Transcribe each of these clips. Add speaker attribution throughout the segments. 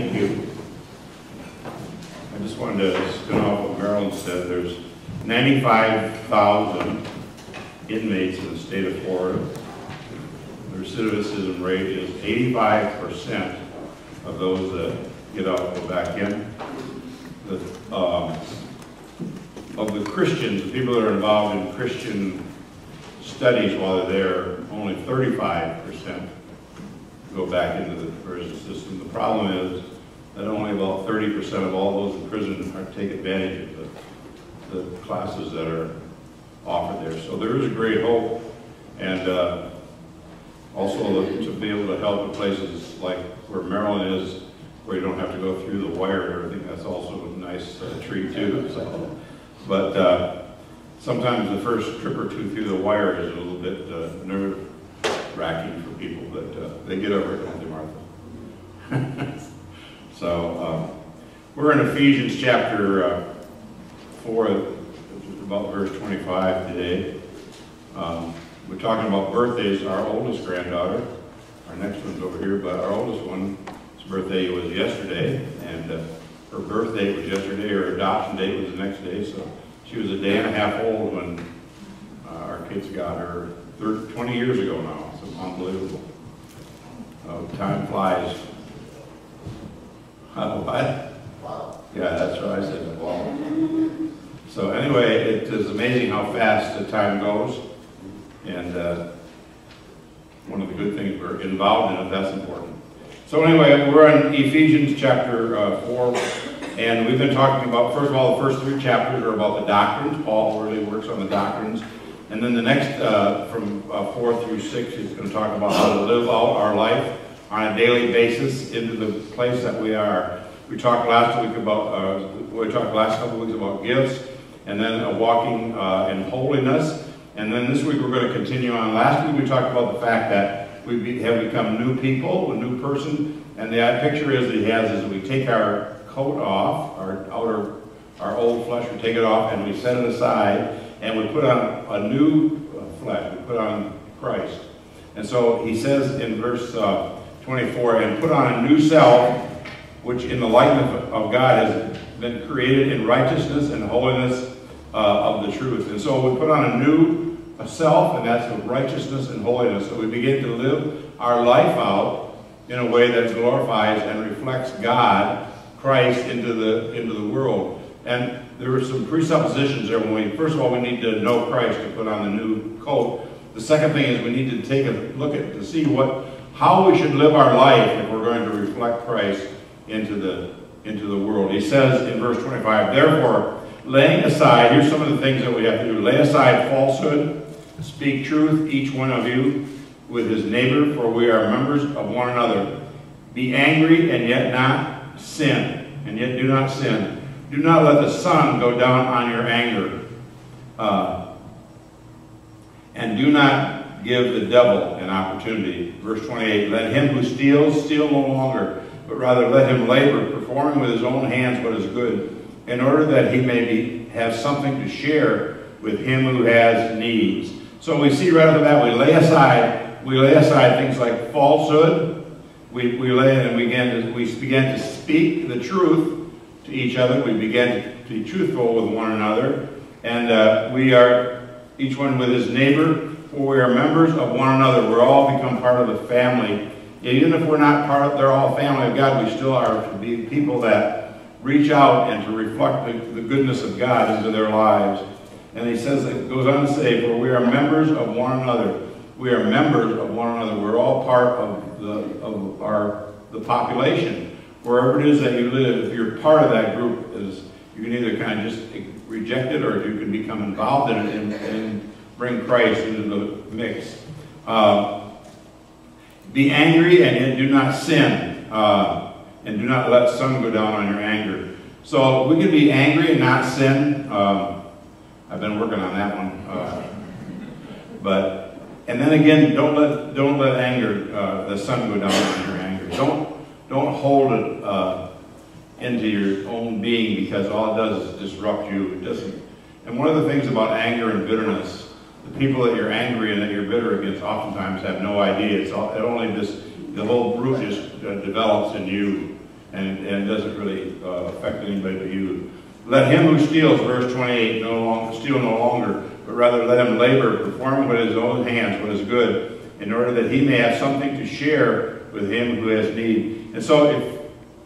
Speaker 1: Thank you. I just wanted to spin off what Marilyn said. There's 95,000 inmates in the state of Florida. The recidivism rate is 85% of those that get out go back in. The, um, of the Christians, the people that are involved in Christian studies while they're there, only 35% go back into the prison system. The problem is that only about 30% of all those in prison are take advantage of the, the classes that are offered there. So there is a great hope, and uh, also to be able to help in places like where Marilyn is, where you don't have to go through the wire and everything. That's also a nice uh, treat too. So, but uh, sometimes the first trip or two through the wire is a little bit uh, nerve wracking for people, but uh, they get over it? so um, we're in Ephesians chapter uh, 4, about verse 25 today. Um, we're talking about birthdays. Our oldest granddaughter, our next one's over here, but our oldest one's birthday was yesterday, and uh, her birthday was yesterday. Her adoption date was the next day, so she was a day and a half old when uh, our kids got her 30, 20 years ago now. It's unbelievable. Uh, time flies. Uh, what? Wow. Yeah, that's what I said. Wow. So anyway, it is amazing how fast the time goes. And uh, one of the good things we're involved in it, that's important. So anyway, we're in Ephesians chapter uh, 4, and we've been talking about, first of all, the first three chapters are about the doctrines. Paul really works on the doctrines. And then the next, uh, from uh, 4 through 6, he's going to talk about how to live out our life on a daily basis into the place that we are. We talked last week about, uh, we talked last couple weeks about gifts, and then walking uh, in holiness. And then this week we're going to continue on. Last week we talked about the fact that we have become new people, a new person. And the picture is that he has is we take our coat off, our outer, our old flesh, we take it off and we set it aside and we put on a new flesh, we put on Christ. And so he says in verse uh, 24, and put on a new self, which in the likeness of God has been created in righteousness and holiness uh, of the truth. And so we put on a new self, and that's of righteousness and holiness. So we begin to live our life out in a way that glorifies and reflects God, Christ, into the into the world. And there are some presuppositions there. When we first of all, we need to know Christ to put on the new coat. The second thing is we need to take a look at to see what how we should live our life if we're going to reflect Christ into the into the world. He says in verse 25, therefore, laying aside, here's some of the things that we have to do. Lay aside falsehood, speak truth, each one of you, with his neighbor, for we are members of one another. Be angry and yet not sin, and yet do not sin. Do not let the sun go down on your anger. Uh, and do not give the devil an opportunity. Verse 28, let him who steals steal no longer, but rather let him labor, performing with his own hands what is good, in order that he may be, have something to share with him who has needs. So we see right off the bat, we lay aside, we lay aside things like falsehood. We, we lay and we begin to, we begin to speak the truth to each other. We begin to be truthful with one another. And uh, we are, each one with his neighbor, for we are members of one another. We're all become part of the family. Even if we're not part of, they're all family of God, we still are to be people that reach out and to reflect the, the goodness of God into their lives. And he says, it goes on to say, for we are members of one another. We are members of one another. We're all part of the of our the population. Wherever it is that you live, if you're part of that group, is you can either kind of just reject it or you can become involved in it and, and bring Christ into the mix. Uh, be angry and yet do not sin. Uh, and do not let sun go down on your anger. So we can be angry and not sin. Um, I've been working on that one. Uh, but and then again, don't let don't let anger uh, the sun go down on your anger. Don't don't hold it uh, into your own being because all it does is disrupt you. It doesn't. And one of the things about anger and bitterness, the people that you're angry and that you're bitter against oftentimes have no idea. It's all, it only just the whole root just uh, develops in you. and, and doesn't really uh, affect anybody but you. Let him who steals, verse 28, no longer, steal no longer, but rather let him labor, perform with his own hands what is good, in order that he may have something to share with him who has need. And so if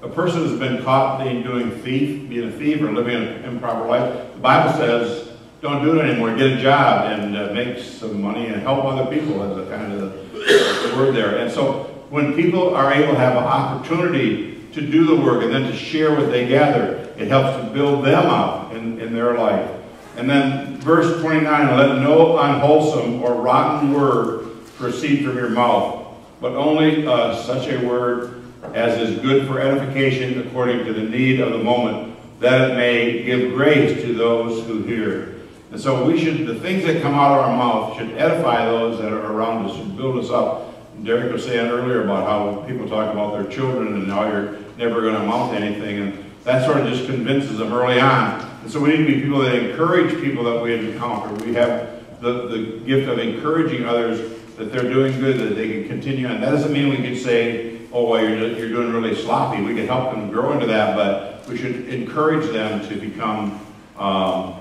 Speaker 1: a person who's been caught being doing thief, being a thief or living an improper life, the Bible says, don't do it anymore. Get a job and uh, make some money and help other people as a kind of the, the word there. And so when people are able to have an opportunity to do the work and then to share what they gather, it helps to build them up in, in their life. And then verse 29, let no unwholesome or rotten word proceed from your mouth, but only uh, such a word as is good for edification according to the need of the moment, that it may give grace to those who hear. And so we should, the things that come out of our mouth should edify those that are around us, should build us up. Derek was saying earlier about how people talk about their children and how you're never going to amount to anything. And that sort of just convinces them early on. And so we need to be people that encourage people that we encounter. We have the, the gift of encouraging others that they're doing good, that they can continue. on. that doesn't mean we can say, oh, well, you're, you're doing really sloppy. We can help them grow into that, but we should encourage them to become, um,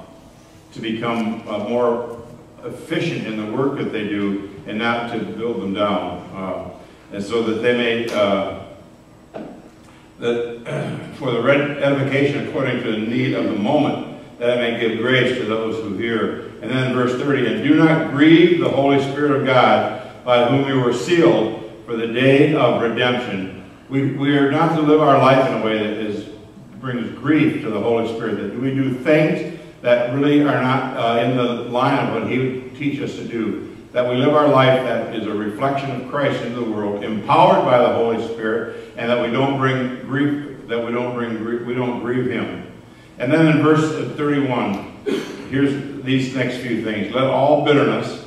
Speaker 1: to become uh, more efficient in the work that they do and not to build them down. Uh, and so that they may, uh, that for the edification according to the need of the moment, that I may give grace to those who hear. And then verse 30, and do not grieve the Holy Spirit of God, by whom you were sealed for the day of redemption. We, we are not to live our life in a way that is brings grief to the Holy Spirit, that we do things that really are not uh, in the line of what He would teach us to do. That we live our life that is a reflection of Christ into the world, empowered by the Holy Spirit, and that we don't bring grief, that we don't bring grief, we don't grieve Him. And then in verse 31, here's these next few things. Let all bitterness,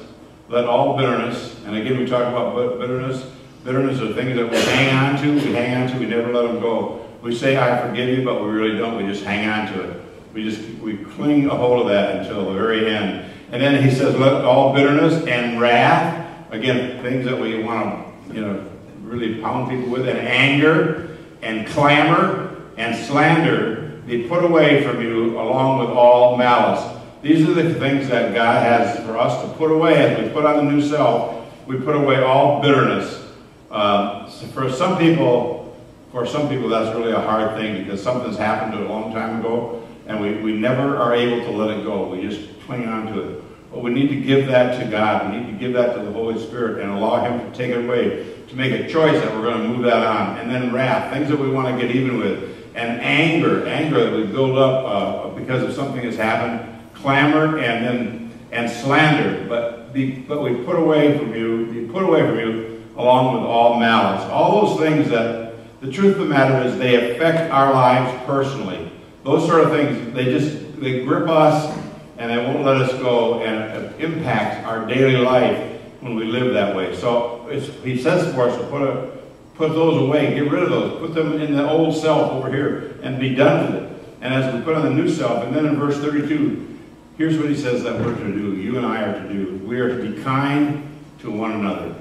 Speaker 1: let all bitterness, and again we talk about bitterness. Bitterness are things that we hang on to, we hang on to, we never let them go. We say, I forgive you, but we really don't. We just hang on to it. We just, we cling a hold of that until the very end. And then he says, let all bitterness and wrath, again, things that we want to, you know, really pound people with, and anger and clamor and slander be put away from you along with all malice. These are the things that God has for us to put away as we put on the new self. We put away all bitterness. Uh, so for some people, for some people, that's really a hard thing because something's happened a long time ago, and we, we never are able to let it go. We just cling on to it. But we need to give that to God. We need to give that to the Holy Spirit and allow Him to take it away, to make a choice that we're going to move that on. And then wrath, things that we want to get even with and anger, anger that we build up uh, because of something that's happened, clamor, and then and slander. But be, but we put away from you, be put away from you, along with all malice. All those things that the truth of the matter is they affect our lives personally. Those sort of things, they just they grip us and they won't let us go and impact our daily life when we live that way. So he says for us to put a Put those away. Get rid of those. Put them in the old self over here and be done with it. And as we put on the new self, and then in verse 32, here's what he says that we're to do. You and I are to do. We are to be kind to one another.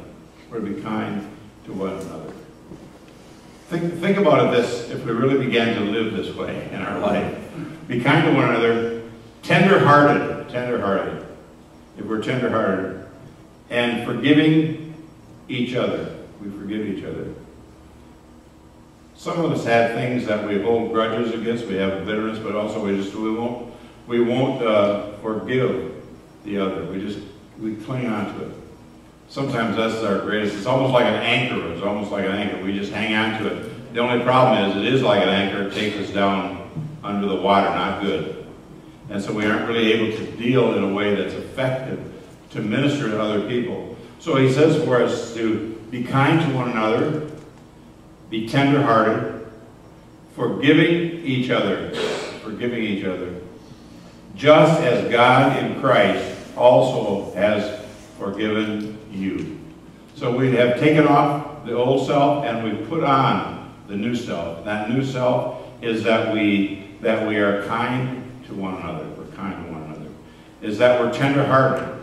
Speaker 1: We're to be kind to one another. Think, think about it this, if we really began to live this way in our life. Be kind to one another, tender-hearted, tender-hearted, if we're tender-hearted, and forgiving each other. We forgive each other. Some of us have things that we hold grudges against. We have bitterness, but also we just we won't we won't uh, forgive the other. We just we cling on to it. Sometimes that's our greatest. It's almost like an anchor. It's almost like an anchor. We just hang on to it. The only problem is it is like an anchor. It takes us down under the water. Not good. And so we aren't really able to deal in a way that's effective to minister to other people. So he says for us to be kind to one another, be tenderhearted, forgiving each other, forgiving each other, just as God in Christ also has forgiven you. So we have taken off the old self and we put on the new self. That new self is that we that we are kind to one another. We're kind to one another. Is that we're tenderhearted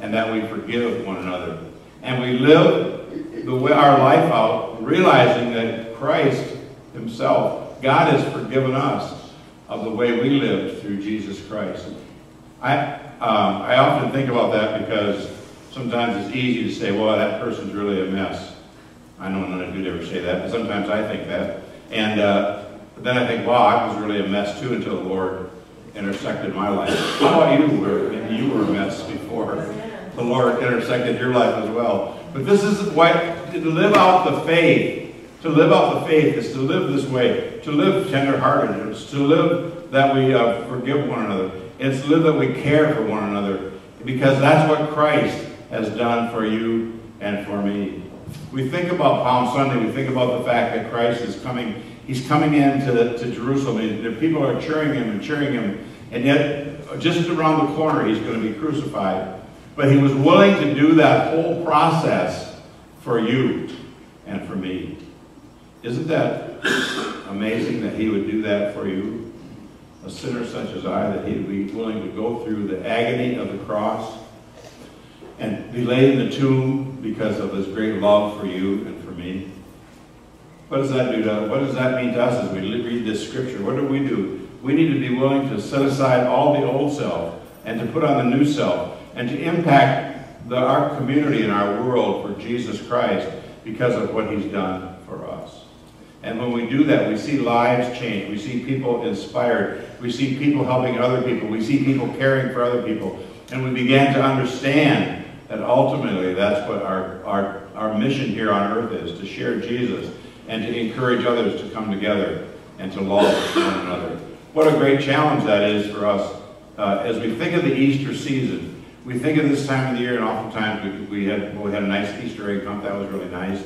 Speaker 1: and that we forgive one another. And we live the way our life out, realizing that Christ himself. God has forgiven us of the way we lived through Jesus Christ. I, um, I often think about that because sometimes it's easy to say, well, that person's really a mess. I know none of you'd ever say that, but sometimes I think that. And uh, then I think, wow, I was really a mess too until the Lord intersected my life. How about you? Maybe you were a mess before the Lord intersected your life as well. But this is why to live out the faith. To live out the faith is to live this way. To live tenderhearted. It's to live that we uh, forgive one another. It's to live that we care for one another. Because that's what Christ has done for you and for me. We think about Palm Sunday. We think about the fact that Christ is coming. He's coming into to Jerusalem. And the people are cheering him and cheering him. And yet, just around the corner, he's going to be crucified. But he was willing to do that whole process for you and for me. Isn't that amazing that he would do that for you? A sinner such as I, that he'd be willing to go through the agony of the cross and be laid in the tomb because of his great love for you and for me. What does that do to What does that mean to us as we read this scripture? What do we do? We need to be willing to set aside all the old self and to put on the new self and to impact the, our community and our world for Jesus Christ because of what he's done for us. And when we do that, we see lives change. We see people inspired. We see people helping other people. We see people caring for other people. And we begin to understand that ultimately that's what our, our, our mission here on earth is, to share Jesus and to encourage others to come together and to love one another. What a great challenge that is for us uh, as we think of the Easter season we think of this time of the year, and oftentimes we, we had well, we had a nice Easter egg hunt. That was really nice.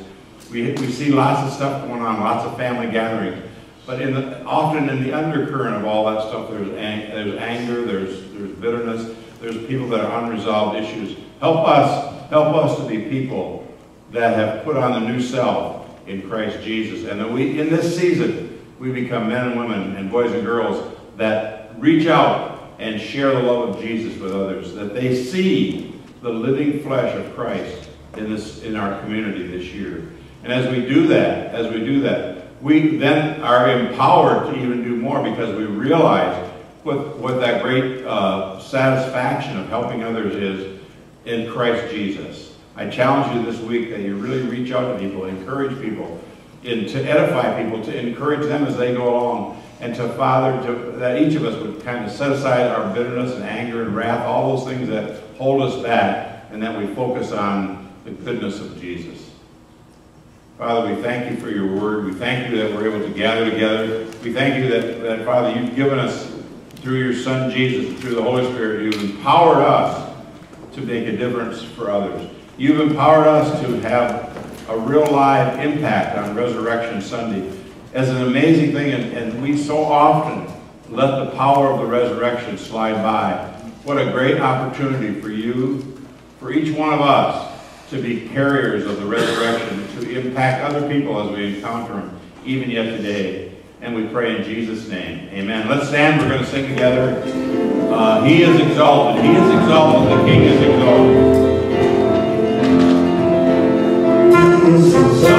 Speaker 1: We we see lots of stuff going on, lots of family gatherings. But in the, often in the undercurrent of all that stuff, there's ang there's anger, there's there's bitterness, there's people that are unresolved issues. Help us help us to be people that have put on the new self in Christ Jesus, and that we in this season we become men and women and boys and girls that reach out and share the love of Jesus with others, that they see the living flesh of Christ in this in our community this year. And as we do that, as we do that, we then are empowered to even do more because we realize what, that great uh, satisfaction of helping others is in Christ Jesus. I challenge you this week that you really reach out to people, encourage people, to edify people, to encourage them as they go along and to Father, to, that each of us would kind of set aside our bitterness and anger and wrath, all those things that hold us back, and that we focus on the goodness of Jesus. Father, we thank you for your word. We thank you that we're able to gather together. We thank you that, that Father, you've given us, through your Son Jesus, through the Holy Spirit, you've empowered us to make a difference for others. You've empowered us to have a real live impact on Resurrection Sunday as an amazing thing, and, and we so often let the power of the resurrection slide by. What a great opportunity for you, for each one of us, to be carriers of the resurrection, to impact other people as we encounter them, even yet today. And we pray in Jesus' name. Amen. Let's stand. We're going to sing together. Uh, he is exalted. He is exalted. The King is exalted. He is exalted.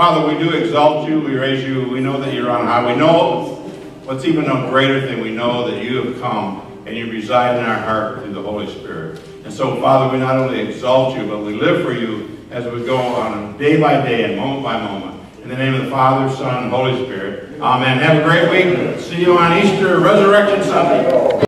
Speaker 1: Father, we do exalt you, we raise you, we know that you're on high. We know what's even a greater thing, we know that you have come and you reside in our heart through the Holy Spirit. And so, Father, we not only exalt you, but we live for you as we go on day by day and moment by moment. In the name of the Father, Son, and Holy Spirit. Amen. Have a great week. See you on Easter Resurrection Sunday.